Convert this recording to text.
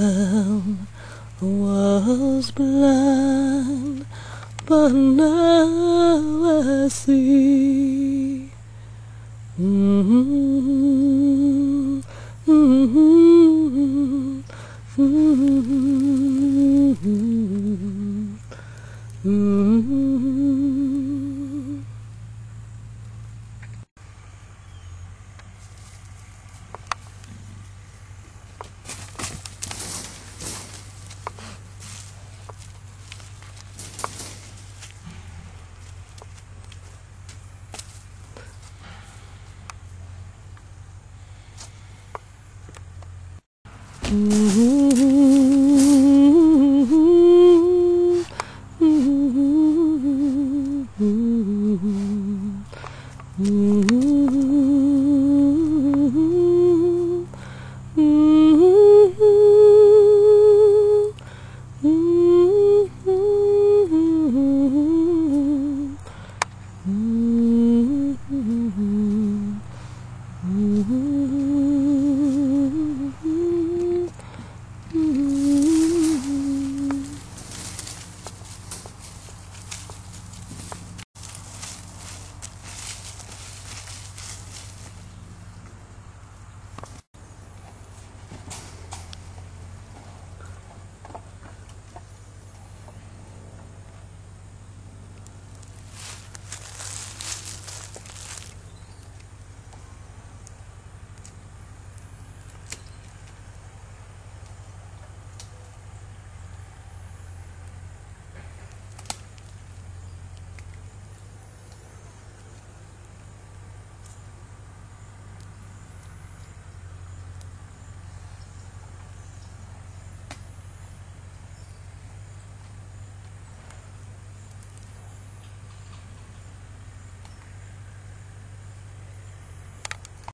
I was blind, but now I see. Mm-hmm. Mm-hmm. Mm-hmm. Mm-hmm. Mm-hmm. mm-hmm. mm-hmm. mm-hmm.